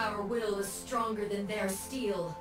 Our will is stronger than their steel.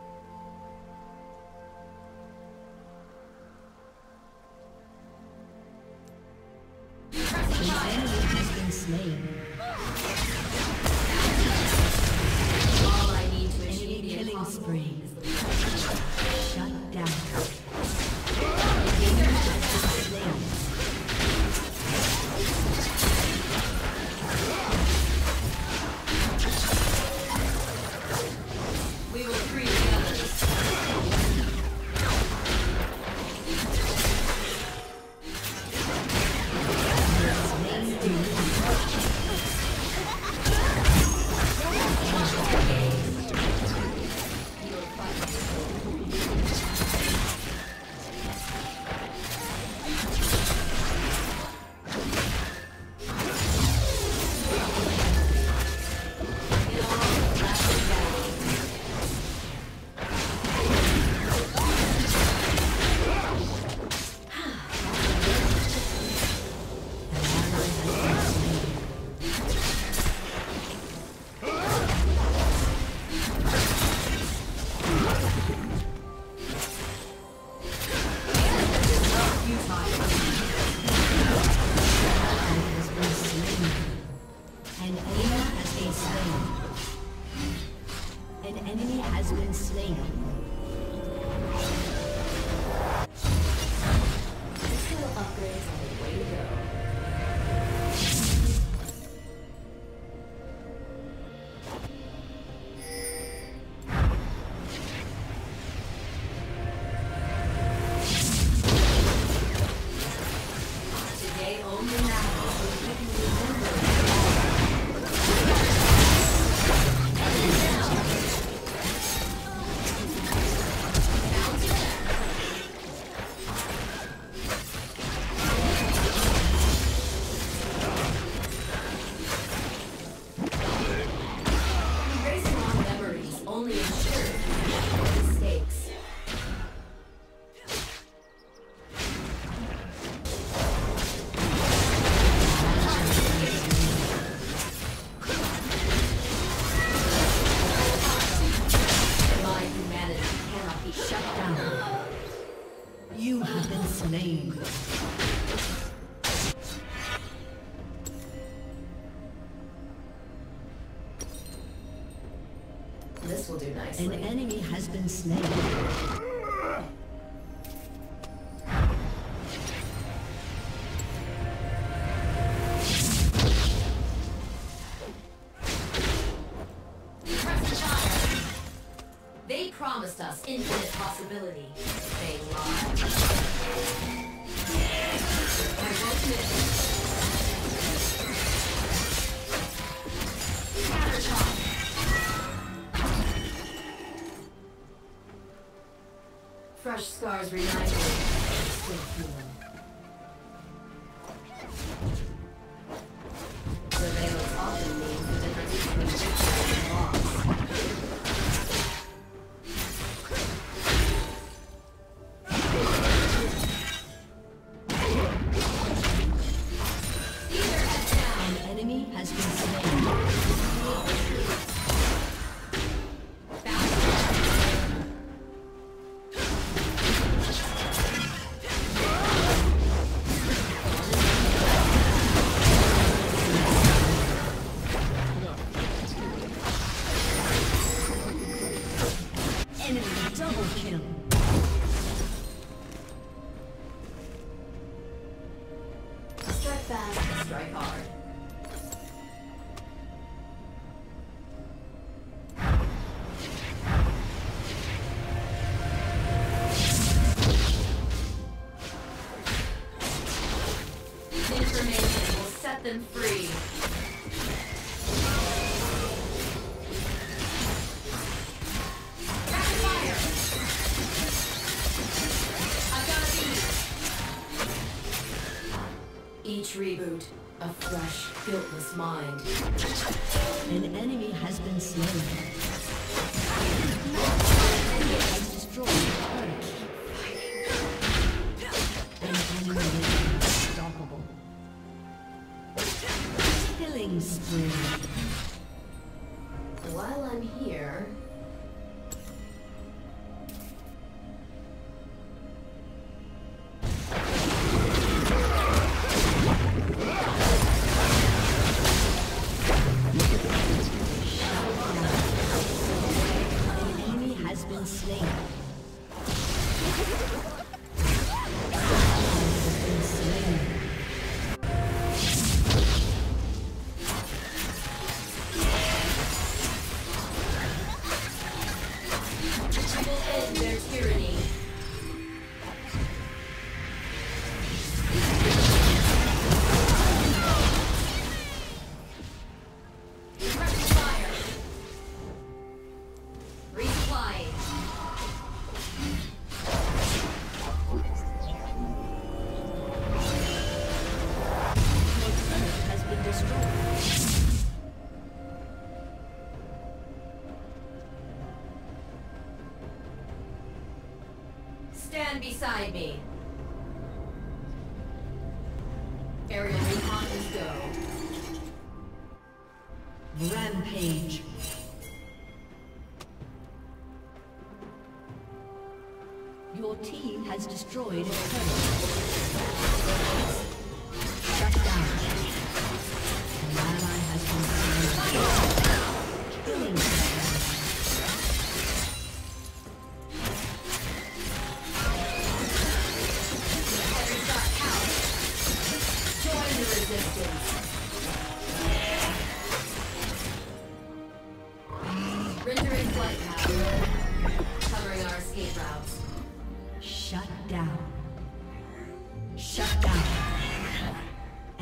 has been slain. Stars remind me. them free. Each reboot, a fresh, guiltless mind. An enemy has been slain. while I'm here, beside me. Aerial recon is go. Rampage. Your team has destroyed a turret. Shut down. An ally has been slain. Killing.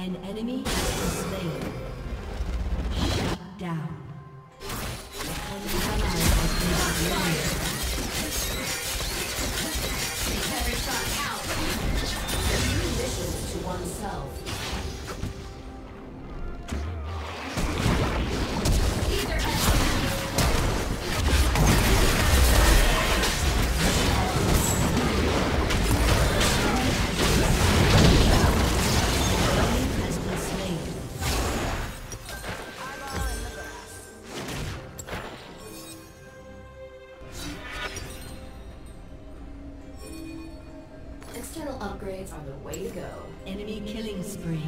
An enemy has been slain. Shut down. An ally has been slain. Take every shot out. Three missions to oneself. upgrades are the way to go. Enemy killing spree.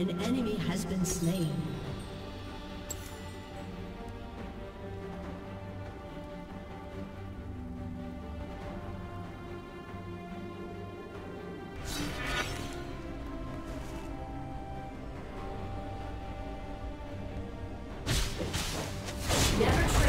An enemy has been slain. Never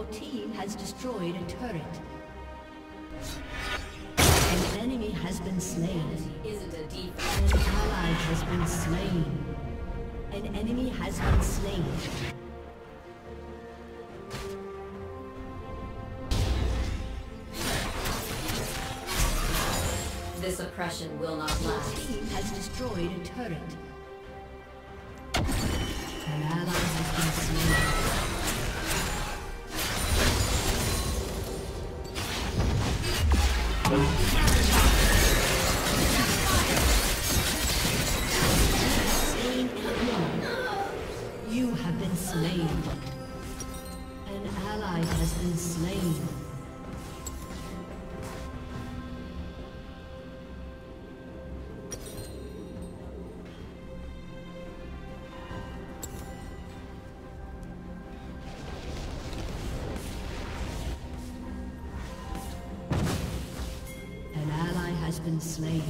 Your team has destroyed a turret. An enemy has been slain. Isn't a defense. An ally has been slain. An enemy has been slain. This oppression will not Your last. team has destroyed a turret. Slain.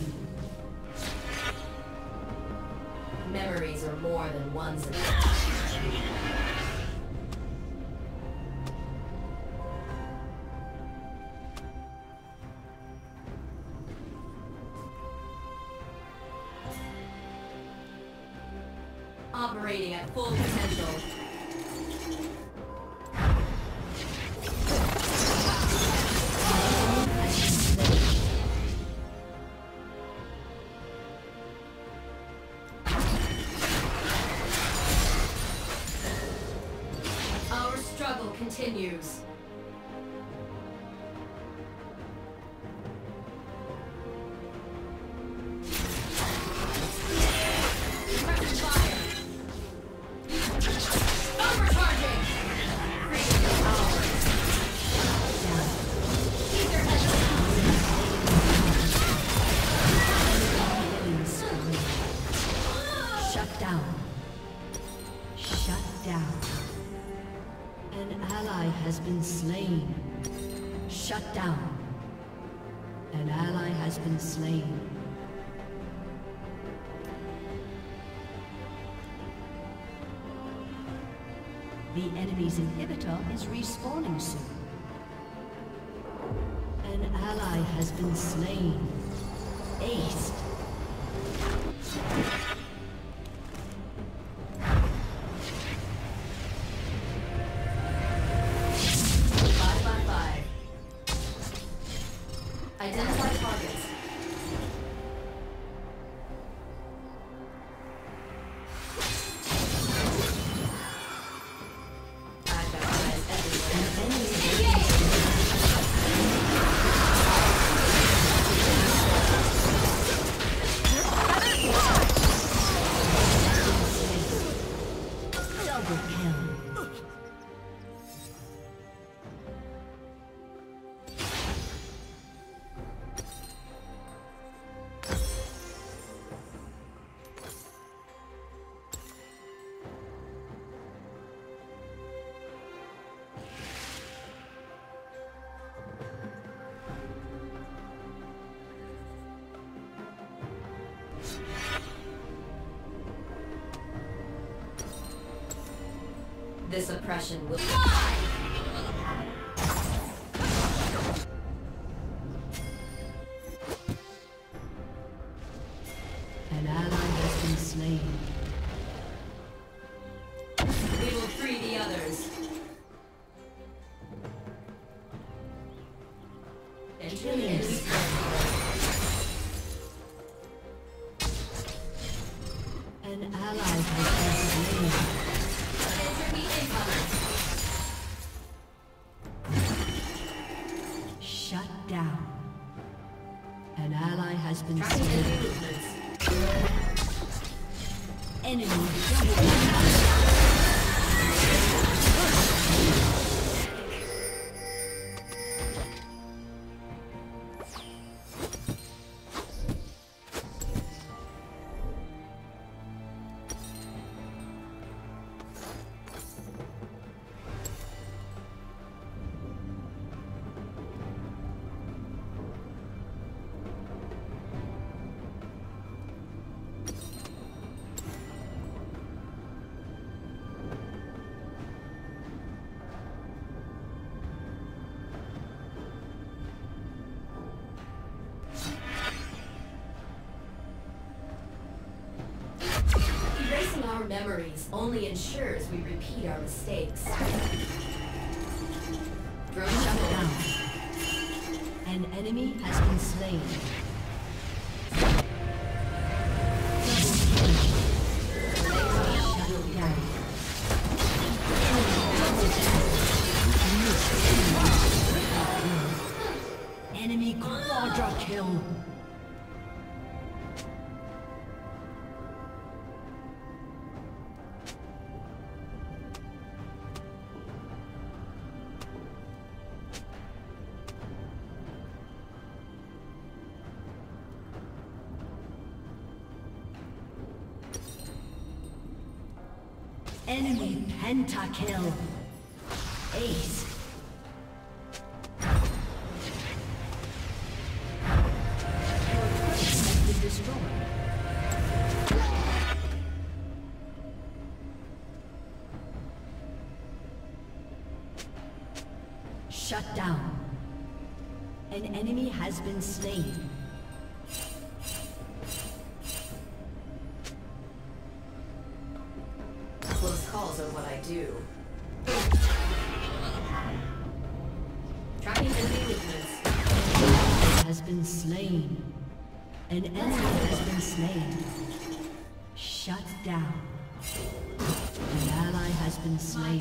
Memories are more than ones continues. Slain. Shut down. An ally has been slain. The enemy's inhibitor is respawning soon. An ally has been slain. Aced. This oppression will. An ally has been slain. We will free the others. Enemy An ally has been slain. Memories only ensures we repeat our mistakes. Drone Shut down. An enemy has been slain. Enemy pentakill. Ace. Shut down. An enemy has been slain. Shut down. An ally has been slain.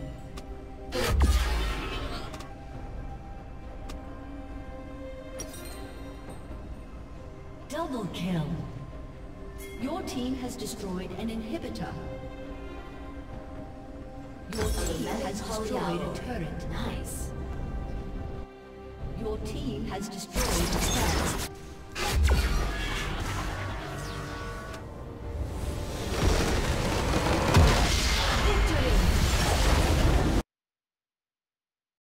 Has destroyed.